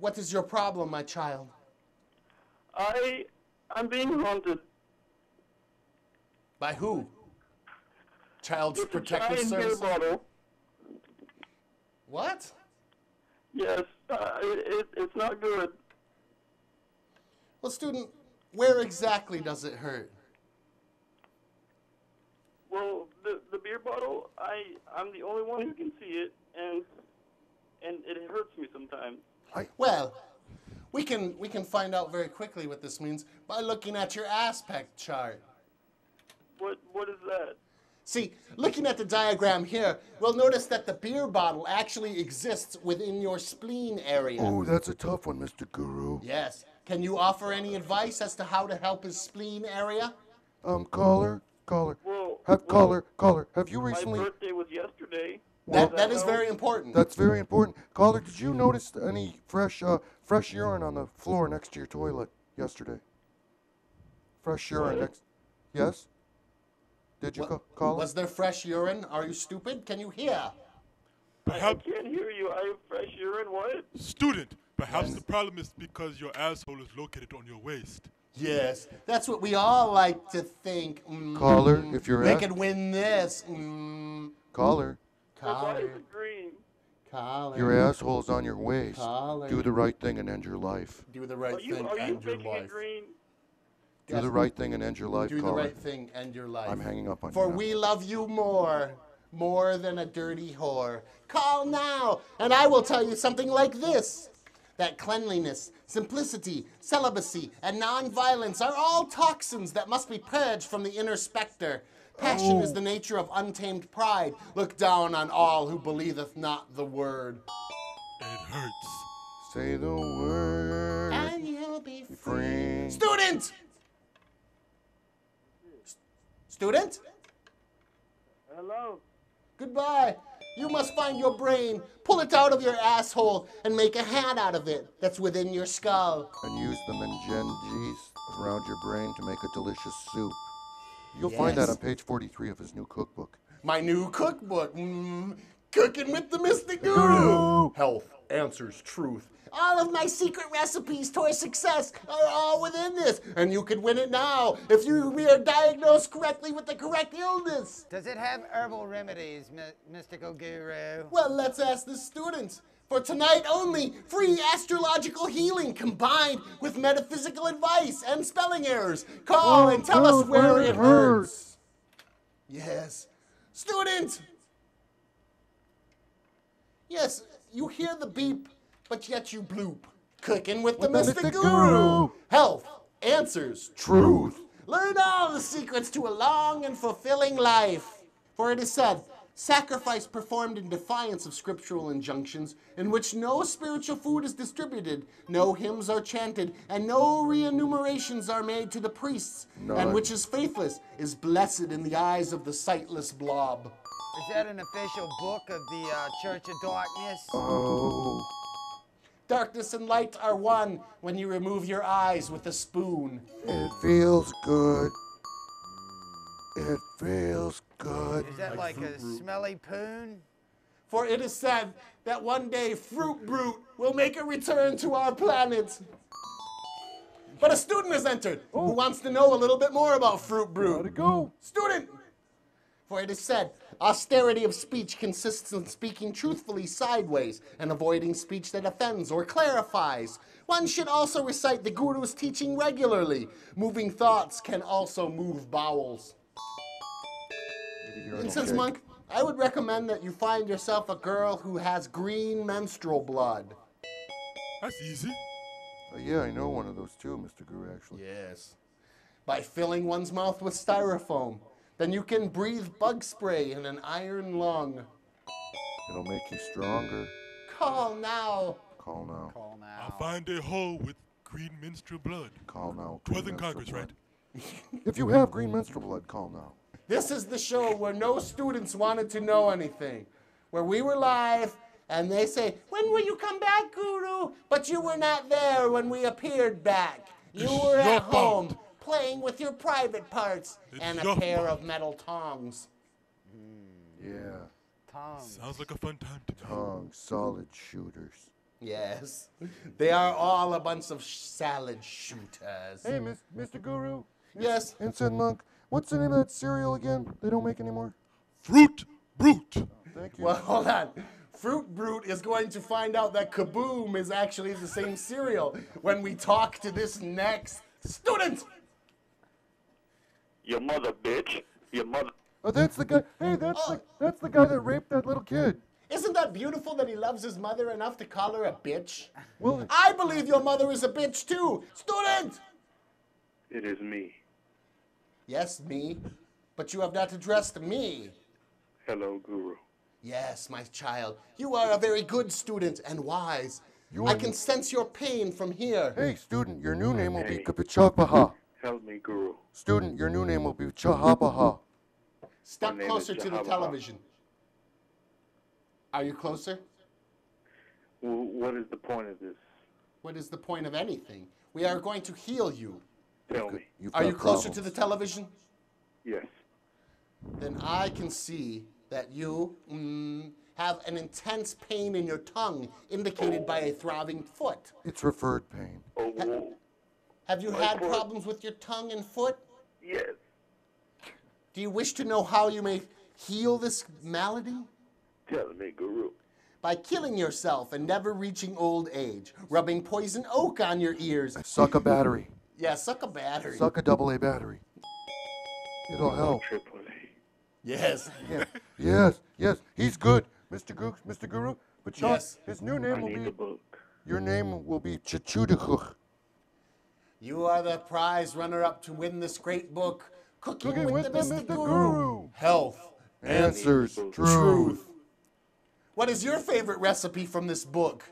What is your problem, my child? I I'm being haunted. By who? Child's It's Protective Service. bottle. What? Yes, uh, it, it, it's not good. Well, student, where exactly does it hurt? Well, the the beer bottle, I I'm the only one who can see it, and and it hurts me sometimes. Well, we can we can find out very quickly what this means by looking at your aspect chart. What what is that? See, looking at the diagram here, we'll notice that the beer bottle actually exists within your spleen area. Oh, that's a tough one, Mr. Guru. Yes. Can you offer any advice as to how to help his spleen area? Um, caller, caller, Well, have well, caller, caller. Have you recently. my birthday was yesterday. That, that is very important. That's very important. Caller, did you notice any fresh, uh, fresh urine on the floor next to your toilet yesterday? Fresh urine What? next. Yes. Did you What- ca- caller? Was there fresh urine? Are you stupid? Can you hear? I, I can't hear you. I have fresh urine. What? student, perhaps the problem is because your asshole is located on your waist. Yes, that's what we all like to think. Mm, Caller, if you're they a- could win this. Mm, Caller, But why is green? collar. your asshole's on your waist. Caller. Do the right thing and end your life. Do the right Are you thing. are you end your life. Do Yes. the right thing and end your life, Do the right thing. End your life. I'm hanging up on For you. For we love you more, more than a dirty whore. Call now, and I will tell you something like this. That cleanliness, simplicity, celibacy, and nonviolence are all toxins that must be purged from the inner spectre. Passion Oh. is the nature of untamed pride. Look down on all who believeth not the word. It hurts. Say the word. And you'll be free. Free. Student! S- Student? Hello. Goodbye. You must find your brain, pull it out of your asshole, and make a hat out of it that's within your skull. And use the meninges around your brain to make a delicious soup. You'll find that on page 43 of his new cookbook. My new cookbook, mm, Cooking with the Mystic Guru. Health, answers, truth. All of my secret recipes towards success are all within this, and you can win it now if you are diagnosed correctly with the correct illness. Does it have herbal remedies, my- mystical guru? Well, let's ask the students. For tonight only, free astrological healing combined with metaphysical advice and spelling errors. Call oh, and tell us oh, where it hurts. Yes. Student! Yes, you hear the beep, but yet you bloop. Cooking with the Mystic Mystic Guru. Guru. Health, answers, truth. Learn all the secrets to a long and fulfilling life. For it is said, sacrifice performed in defiance of scriptural injunctions, in which no spiritual food is distributed, no hymns are chanted, and no remunerations are made to the priests, and which is faithless is blessed in the eyes of the sightless blob. Is that an official book of the uh, Church of Darkness? Oh. Darkness and light are one when you remove your eyes with a spoon. It feels good. It feels good. Is that like, a smelly poon? For it is said that one day Fruit Brute will make a return to our planet. But a student has entered who oh. wants to know a little bit more about Fruit Brute. Gotta go. Student! For it is said, austerity of speech consists in speaking truthfully sideways and avoiding speech that offends or clarifies. One should also recite the Guru's teaching regularly. Moving thoughts can also move bowels. Incense Monk, I would recommend that you find yourself a girl who has green menstrual blood. That's easy. Uh, yeah, I know one of those too, Mr. Guru, actually. Yes. By filling one's mouth with styrofoam, then you can breathe bug spray in an iron lung. It'll make you stronger. Call now. Call now. Call now. I'll find a hole with green menstrual blood. Call now. Twas Green in Congress, blood. right? If you have green menstrual blood, call now. This is the show where no students wanted to know anything, where we were live and they say, When will you come back, Guru? But you were not there when we appeared back. You It's were at home fault. playing with your private parts It's and a pair fault. of metal tongs. Hmm. Yeah. Tongue. Sounds like a fun time to me. Tongue, solid shooters. Yes. They are all a bunch of salad shooters. Hey, Miss, Mr. Guru. Yes. Ensign Monk. What's the name of that cereal again? They don't make anymore. Fruit Brute. Oh, thank you. Well, hold on. Fruit Brute is going to find out that Kaboom is actually the same cereal when we talk to this next student. Your mother, bitch. Your mother. Oh, that's the guy. Hey, that's the that's the guy that raped that little kid. Isn't that beautiful that he loves his mother enough to call her a bitch? Well, I believe your mother is a bitch too. Student! It is me. Yes, me. But you have not addressed me. Hello, Guru. Yes, my child. You are a very good student and wise. You I are- can sense your pain from here. hey, student, your new name will be Hey. Kapichapaha. Help me, Guru. Student, your new name will be Chahapaha. Step closer to the television. Are you closer? W- what is the point of this? What is the point of anything? We are going to heal you. Tell me. You've Are got you closer to the television? Yes. Then I can see that you mm, have an intense pain in your tongue, indicated by a throbbing foot. It's referred pain. Oh, whoa. Have you My had foot. problems with your tongue and foot? yes. Do you wish to know how you may heal this malady? Tell me, Guru. By killing yourself and never reaching old age, rubbing poison oak on your ears. Suck a battery. Yeah, suck a battery. Suck a double A battery. It'll help. Triple A. Yes. Yeah. Yes, yes, he's good, Mr. Gook, Mr. Guru. But Sean, Yes. his new I name will need the be book. your name will be Chichudachuch. You are the prize runner-up to win this great book, Cooking, Cooking with, the Mr. Guru. Guru. Health. Answers, Truth. truth. What is your favorite recipe from this book?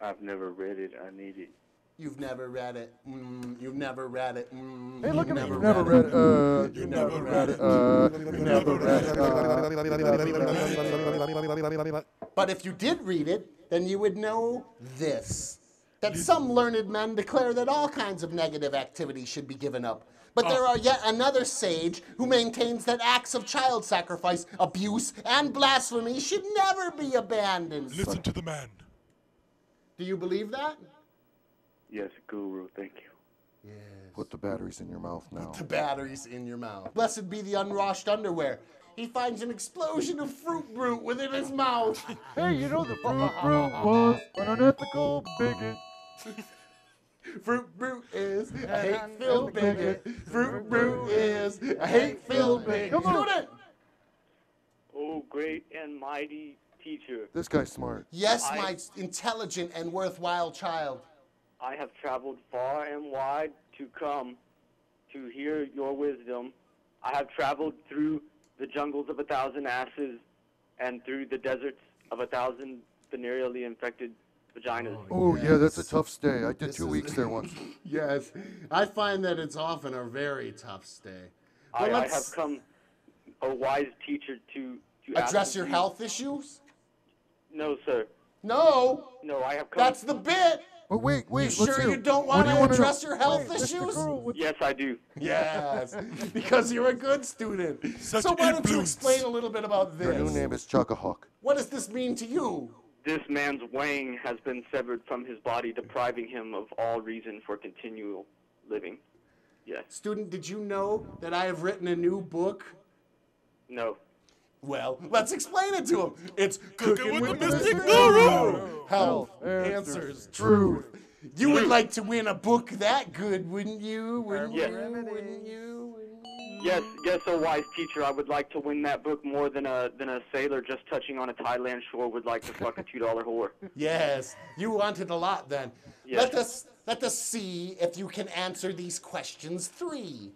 I've never read it. I need it. You've never read it. Mm, you've never read it. Mm, Hey, look you've at me. never You've never read it. Uh, you never read it. Uh, you never read it. Uh, But if you did read it, then you would know this that some learned men declare that all kinds of negative activities should be given up. But there are yet another sage who maintains that acts of child sacrifice, abuse, and blasphemy should never be abandoned. Listen to the man. Do you believe that? Yes, Guru. Thank you. Yes. Put the batteries in your mouth now. Put The batteries in your mouth. Blessed be the unwashed underwear. He finds an explosion of fruit brute within his mouth. Hey, you know the fruit brute was an unethical bigot. Fruit brute is a hate-filled bigot. Fruit brute is a hate-filled bigot. Come on. Student! Oh, great and mighty teacher. This guy's smart. Yes, I- my intelligent and worthwhile child. I have traveled far and wide to come to hear your wisdom. I have traveled through the jungles of a thousand asses and through the deserts of a thousand venereally infected vaginas. Oh, oh yeah, that's a tough stay. I did This two weeks there once. Yes, I find that it's often a very tough stay. I, I have come a wise teacher to, to address your you- health issues. No, sir. No, No, I have come. that's the bit. Oh wait, wait. You let's sure see. you don't What do wanna you address your health Wait, issues? Yes, I do. Yes, because you're a good student. Such so why don't you explain a little bit about this? Your new name is Chuckahawk. What does this mean to you? This man's wang has been severed from his body, depriving him of all reason for continual living. Yes. Student, did you know that I have written a new book? No. Well, let's explain it to him. It's Cooking, with with, the the Mystic Mystic Guru. Guru. Health, Answers, answers, truth. You would like to win a book that good, wouldn't you? Wouldn't Yes. you? Wouldn't you? Yes, yes, oh wise teacher, I would like to win that book more than a than a sailor just touching on a Thailand shore would like to fuck a two dollar whore. Yes, you wanted a lot then. Yes. Let us let us see if you can answer these questions three.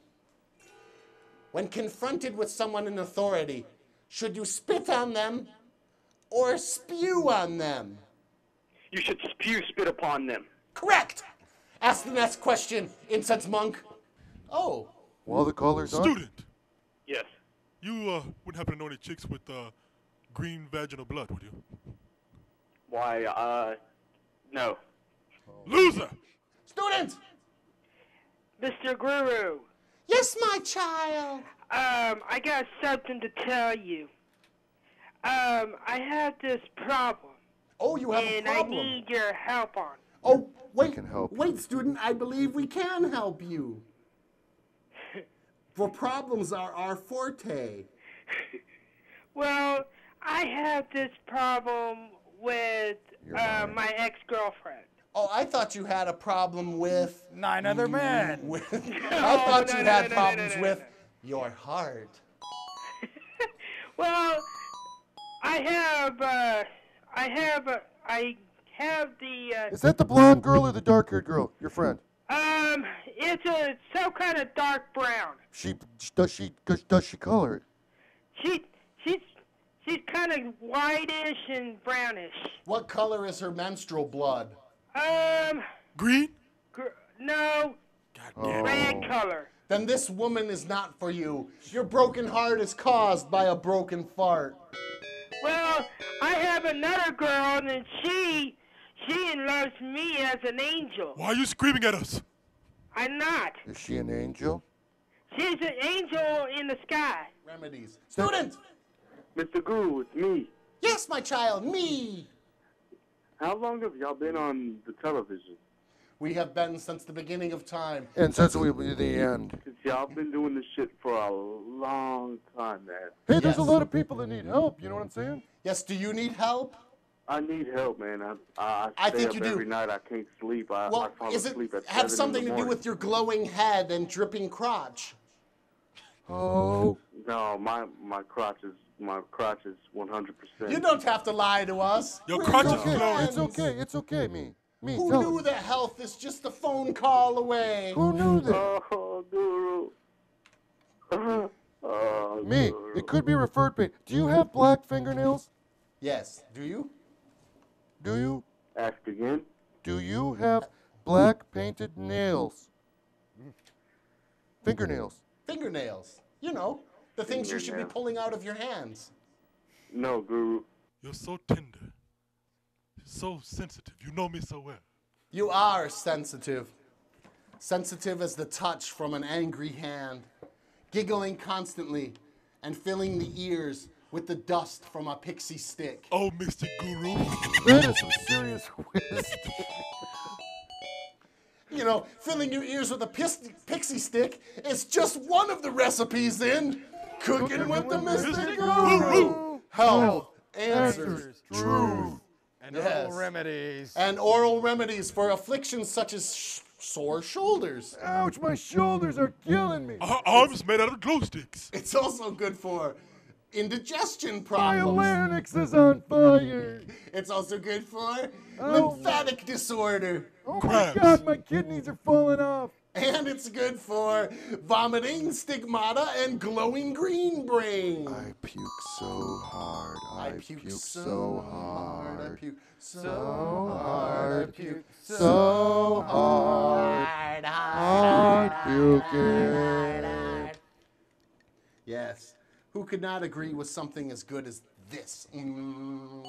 When confronted with someone in authority, should you spit on them or spew on them? You should spew spit upon them. Correct. Ask the next question, incense monk. Oh, While the caller's on. Student, Yes. you uh, wouldn't happen to know any chicks with uh, green vaginal blood, would you? Why, uh, no. Loser! student. Mr. Guru, Yes, my child. um, I got something to tell you. Um, I have this problem. Oh, you have a and I need your help on. Oh, wait, can help. wait, student. I believe we can help you. For problems are our forte. Well, I have this problem with uh, my ex-girlfriend. Oh, I thought you had a problem with. Nine other men. with I thought no, you no, had no, no, problems no, no, with your heart. Well, I have, uh, I have, uh, I have the, Is that the blonde girl or the dark-haired girl? Your friend? uh, um, it's a some kind of dark brown. She does she does, does she color it? She, she's, she's kind of whitish and brownish. What color is her menstrual blood? Um, Green? gr- no, Oh. red color. Then this woman is not for you. Your broken heart is caused by a broken fart. Well, I have another girl, and she, she loves me as an angel. Why are you screaming at us? I'm not. Is she an angel? She's an angel in the sky. Remedies. Student! Mr. Guru, it's me. Yes, my child, me! How long have y'all been on the television? We have been since the beginning of time. And since we will be the end. Because y'all been doing this shit for a long time, man. Hey, there's a lot of people that need help. You know what I'm saying? Yes, do you need help? I need help, man. I, I, I think up you do. every night. I can't sleep. I, I Well, fall is it asleep at have 7 something in the to do with your glowing head and dripping crotch? Oh, No, my my crotch is my crotch is 100%. You don't have to lie to us. Your We're crotch your is okay. glowing. It's friends. okay. It's okay. Me, me. Who tell knew us. that health is just a phone call away? Who knew that? Oh, Guru. oh, Me. Guru. It could be referred pain. Do you have black fingernails? Yes. Do you? Do you? Ask again. Do you have black painted nails? Fingernails. Fingernails. You know, the things you should be pulling out of your hands. No, Guru. You're so tender. So sensitive. You know me so well. You are sensitive. Sensitive as the touch from an angry hand, giggling constantly and filling the ears with the dust from a pixie stick. Oh, Mr. Guru. That is some serious wisdom. You know, filling your ears with a pis- pixie stick is just one of the recipes in Cooking with the Mystic Guru. Health, answers, truth, And Yes. all remedies. and oral remedies for afflictions such as sh- sore shoulders. Ouch, my shoulders are killing me. Our arms made out of glow sticks. It's also good for indigestion problems. My problems. larynx is on fire. It's also good for Oh, lymphatic disorder. Oh my god, my kidneys are falling off. And it's good for vomiting, stigmata, and glowing green brain. I puke so hard. I puke, so hard. I puke so hard. I puke So hard. hard. Hard puking. Yes. Who could not agree with something as good as this? Mm.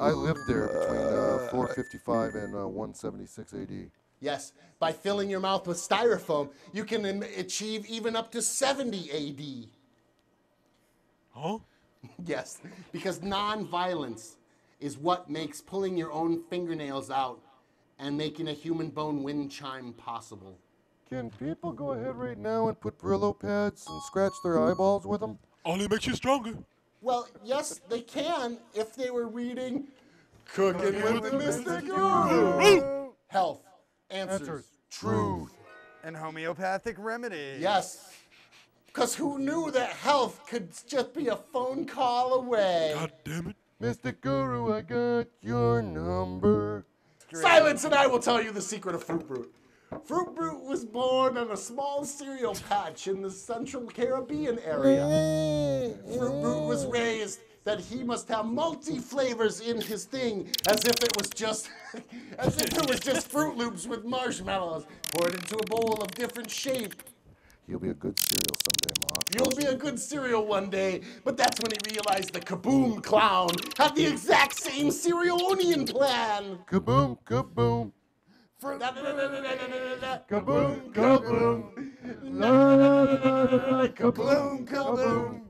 I lived there between uh, 455 and uh, 176 AD. Yes, by filling your mouth with styrofoam, you can achieve even up to 70 AD. Huh? Yes, because non-violence is what makes pulling your own fingernails out and making a human bone wind chime possible. Can people go ahead right now and put Brillo pads and scratch their eyeballs with them? Only makes you stronger. Well, yes, they can if they were reading Cooking with the Mystic Guru. Health, answers, Answers, truth. And homeopathic remedies. Yes, because who knew that health could just be a phone call away? God damn it. Mr. Guru, I got your number. Silence and I will tell you the secret of Fruit Brute. Fruit Brute was born on a small cereal patch in the Central Caribbean area. Fruit Brute was raised that he must have multi flavors in his thing, as if it was just, as if it was just Froot Loops with marshmallows poured into a bowl of different shape. You'll be a good cereal someday, Ma. You'll be a good cereal one day, but that's when he realized the Kaboom Clown had the exact same cereal onion plan. Kaboom, kaboom. Kaboom, Kaboom, kaboom. Kaboom.